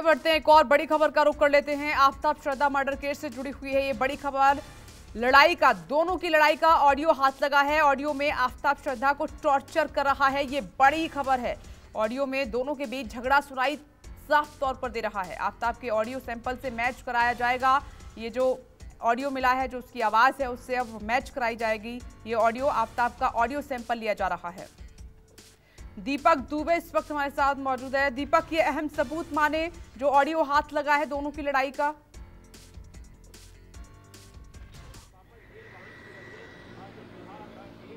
आगे बढ़ते हैं। एक और बड़ी खबर का रुख कर लेते हैं। आफ्ताब श्रद्धा मर्डर केस से जुड़ी हुई है ये बड़ी खबर। लड़ाई का, दोनों की लड़ाई का ऑडियो हाथ लगा है। ऑडियो में आफ्ताब श्रद्धा को टॉर्चर कर रहा है। ये बड़ी खबर है। ऑडियो में दोनों के बीच झगड़ा सुनाई साफ़ तौर पर दे रहा है। आफ्ताब के ऑडियो सैंपल से मैच कराया जाएगा। ये जो ऑडियो मिला है, जो उसकी आवाज़ है, उससे अब मैच कराई जाएगी। ये ऑडियो, आफ्ताब का ऑडियो सैंपल लिया जा रहा है। दीपक दुबे इस वक्त हमारे साथ मौजूद है। दीपक, ये अहम सबूत माने जो ऑडियो हाथ लगा है दोनों की लड़ाई का?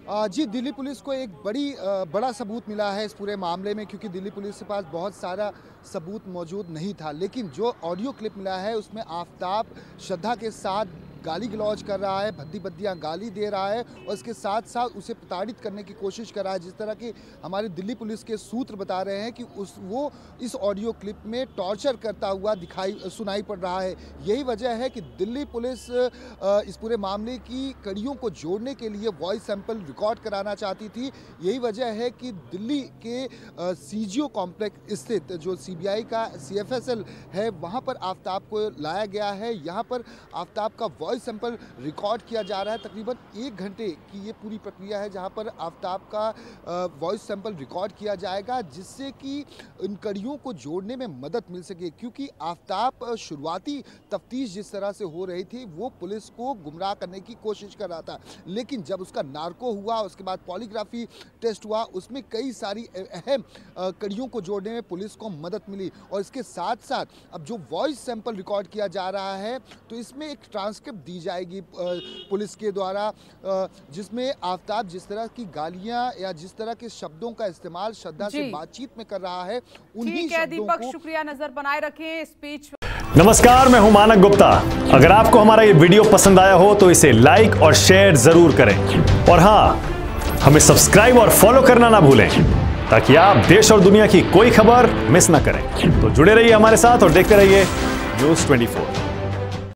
जी, दिल्ली पुलिस को एक बड़ी बड़ा सबूत मिला है इस पूरे मामले में, क्योंकि दिल्ली पुलिस के पास बहुत सारा सबूत मौजूद नहीं था। लेकिन जो ऑडियो क्लिप मिला है, उसमें आफ्ताब, श्रद्धा के साथ गाली गलौज कर रहा है, भद्दी भद्दियाँ गाली दे रहा है और इसके साथ साथ उसे प्रताड़ित करने की कोशिश कर रहा है। जिस तरह की हमारी दिल्ली पुलिस के सूत्र बता रहे हैं कि उस, वो इस ऑडियो क्लिप में टॉर्चर करता हुआ दिखाई, सुनाई पड़ रहा है। यही वजह है कि दिल्ली पुलिस इस पूरे मामले की कड़ियों को जोड़ने के लिए वॉइस सैंपल रिकॉर्ड कराना चाहती थी। यही वजह है कि दिल्ली के सीजीओ कॉम्प्लेक्स स्थित जो सीबीआई का सीएफएसएल है, वहाँ पर आफ्ताब को लाया गया है। यहाँ पर आफ्ताब का वॉइस वॉइस सैंपल रिकॉर्ड किया जा रहा है तकरीबन एक घंटे की ये पूरी प्रक्रिया है, जहाँ पर आफ्ताब का वॉइस सैंपल रिकॉर्ड किया जाएगा, जिससे कि इन कड़ियों को जोड़ने में मदद मिल सके। क्योंकि आफ्ताब शुरुआती तफ्तीश जिस तरह से हो रही थी, वो पुलिस को गुमराह करने की कोशिश कर रहा था। लेकिन जब उसका नार्को हुआ, उसके बाद पॉलीग्राफी टेस्ट हुआ, उसमें कई सारी अहम कड़ियों को जोड़ने में पुलिस को मदद मिली। और इसके साथ साथ अब जो वॉइस सैंपल रिकॉर्ड किया जा रहा है तो इसमें एक ट्रांसक्रिप्ट दी जाएगी पुलिस के द्वारा जिसमें आफ्ताब जिस तरह की गालियाँ या जिस तरह के शब्दों का इस्तेमाल श्रद्धा से बातचीत में कर रहा है उन्हीं दीपक शुक्रिया नज़र बनाए रखें स्पीच नमस्कार मैं हूँ मानक गुप्ता। अगर आपको हमारा ये वीडियो पसंद आया हो तो इसे लाइक और शेयर ज़रूर करें। और हाँ हमें सब्सक्राइब और फॉलो करना ना भूलें ताकि आप देश और दुनिया की कोई खबर मिस ना करें। तो जुड़े रहिए हमारे साथ और देखते रहिए न्यूज़ 24